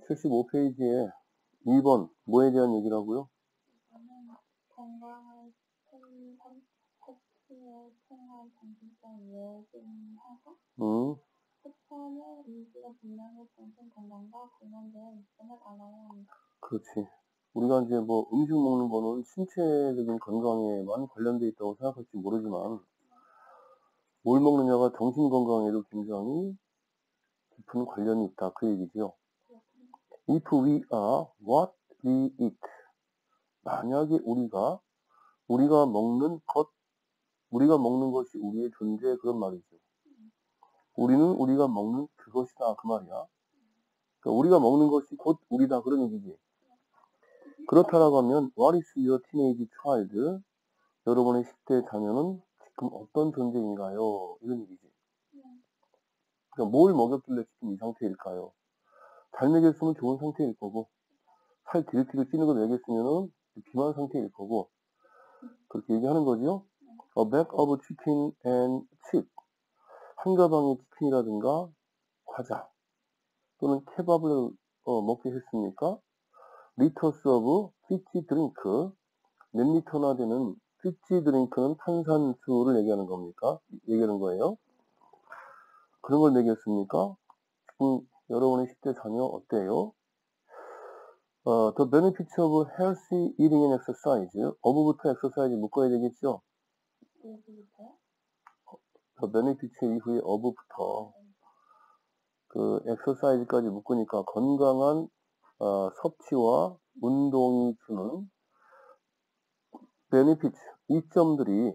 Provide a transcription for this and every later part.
75페이지에 2번 뭐에 대한 얘기라고요? 통한 예증하고 인지가 분명히 정신 건강과 관련되어 알아야 합니다. 그렇지. 우리가 이제 뭐 음식 먹는 거는 신체적인 건강에 많이 관련돼 있다고 생각할지 모르지만 뭘 먹느냐가 정신 건강에도 굉장히 깊은 관련이 있다. 그 얘기죠. If we are what we eat. 만약에 우리가 우리가 먹는 것, 우리가 먹는 것이 우리의 존재 그런 말이죠. 우리는 우리가 먹는 그것이다 그 말이야. 그러니까 우리가 먹는 것이 곧 우리다 그런 얘기지. 그렇다라고 하면 What is your teenage child? 여러분의 10대 자녀는 지금 어떤 존재인가요? 이런 얘기지. 그러니까 뭘 먹였길래 지금 이 상태일까요? 잘 먹였으면 좋은 상태일 거고 살 뒤룩뒤룩 찌는 걸 먹였으면은 비만 상태일 거고 그렇게 얘기하는 거죠. A bag of chicken and chip 한 가방의 치킨이라든가 과자 또는 케밥을 어, 먹게 했습니까? Liters of fizzy drink 몇 리터나 되는 fizzy drink는 탄산수를 얘기하는 겁니까? 얘기하는 거예요. 그런 걸 먹였습니까? 지금 여러분의 10대 자녀 어때요? 어, the benefits of healthy eating and exercise. 어부부터 exercise 묶어야 되겠죠? the benefits 이후에 어부부터 그 exercise까지 묶으니까 건강한 어, 섭취와 운동이 주는 benefits, 이점들이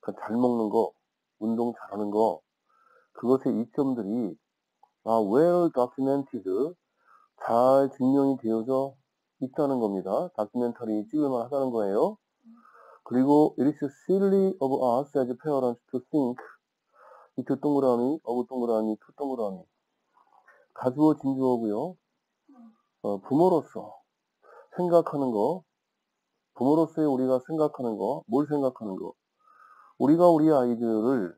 그잘 먹는 거, 운동 잘하는 거, 그것의 이점들이 아, well documented, 잘 증명이 되어져 있다는 겁니다. 다큐멘터리 찍을만 하다는 거예요. 그리고 it is silly of us as parents to think 이 두 동그라미, of 동그라미, to 동그라미 가주어 진주어고요. 어, 부모로서 생각하는 거, 부모로서의 우리가 생각하는 거, 뭘 생각하는 거. 우리가 우리 아이들을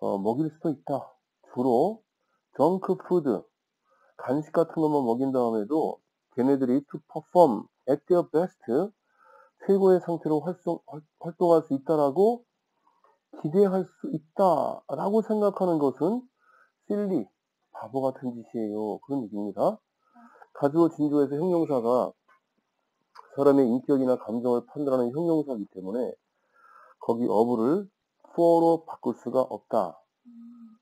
어, 먹일 수도 있다. 주로 정크 푸드, 간식 같은 것만 먹인 다음에도 걔네들이 to perform at their best 최고의 상태로 활성, 활- 활동할 수 있다라고 기대할 수 있다라고 생각하는 것은 silly, 바보 같은 짓이에요. 그런 얘기입니다. 가주어 진주에서 형용사가 사람의 인격이나 감정을 판단하는 형용사이기 때문에 거기 어부를 for로 바꿀 수가 없다.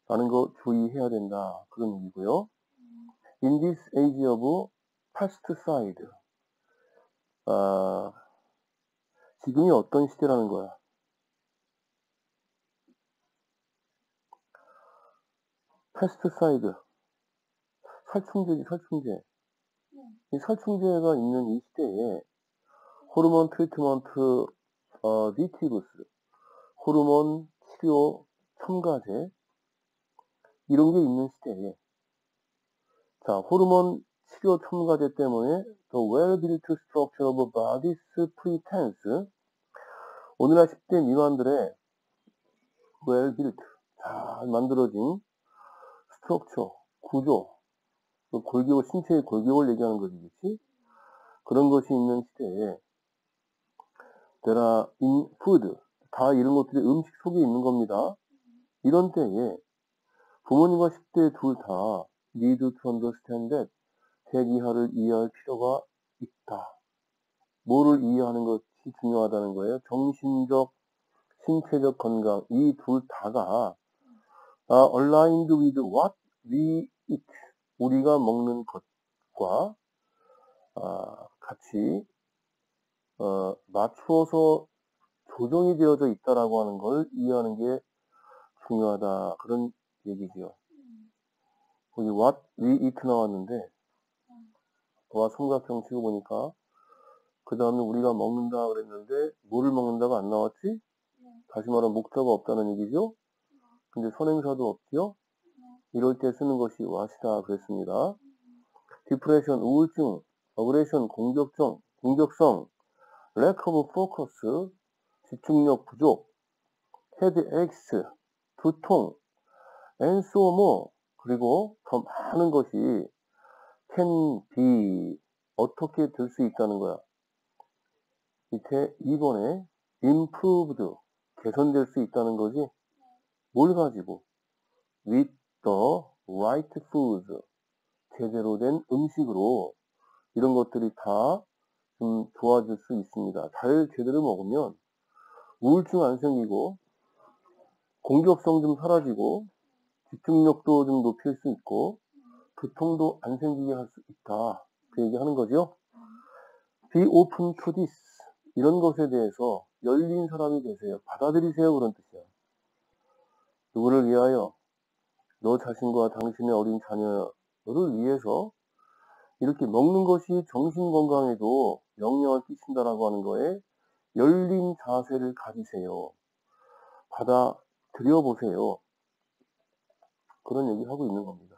음, 라는 거 주의해야 된다. 그런 얘기고요. In this age of pesticide. 아, 지금이 어떤 시대라는 거야? pesticide. 살충제지, 살충제. 이 살충제가 있는 이 시대에 hormone treatment additives, 호르몬 치료 첨가제 이런 게 있는 시대에 자 호르몬 치료 첨가제 때문에 the well-built structure of today's preteens 오늘날 10대 미만들의 well-built 잘 만들어진 스트럭처 구조 그 골격을 신체의 골격을 얘기하는 그렇지? 그런 것이 있는 시대에 there are in food 다 이런 것들이 음식 속에 있는 겁니다. 이런 때에 부모님과 10대 둘 다 need to understand that 대기하를 이해할 필요가 있다. 뭐를 이해하는 것이 중요하다는 거예요. 정신적, 신체적 건강 이 둘 다가 아, aligned with what we eat 우리가 먹는 것과 아, 같이 어, 맞추어서 조정이 되어져 있다라고 하는 걸 이해하는 게 중요하다. 그런 얘기지요. 거기 what we eat 나왔는데, 와 삼각형 치고 보니까, 그 다음에 우리가 먹는다 그랬는데, 뭐를 먹는다가 안 나왔지? 다시 말하면 목적어가 없다는 얘기죠? 근데 선행사도 없지요? 이럴 때 쓰는 것이 what이다 그랬습니다. depression, 우울증, aggression, 공격성, 공격성, lack of focus, 집중력 부족, headaches, 두통, more. 그리고 더 많은 것이 can be 어떻게 될 수 있다는 거야. 밑에 2번에 improved 개선될 수 있다는 거지. 뭘 가지고? with the right foods 제대로 된 음식으로 이런 것들이 다 좀 좋아질 수 있습니다. 잘 제대로 먹으면 우울증 안 생기고 공격성 좀 사라지고 집중력도 좀 높일 수 있고 두통도 안 생기게 할 수 있다. 그 얘기 하는 거죠. be open to this 이런 것에 대해서 열린 사람이 되세요. 받아들이세요. 그런 뜻이야. 누구를 위하여? 너 자신과 당신의 어린 자녀를 위해서 이렇게 먹는 것이 정신 건강에도 영향을 끼친다라고 하는 거에 열린 자세를 가지세요. 받아들여 보세요. 그런 얘기 하고 있는 겁니다.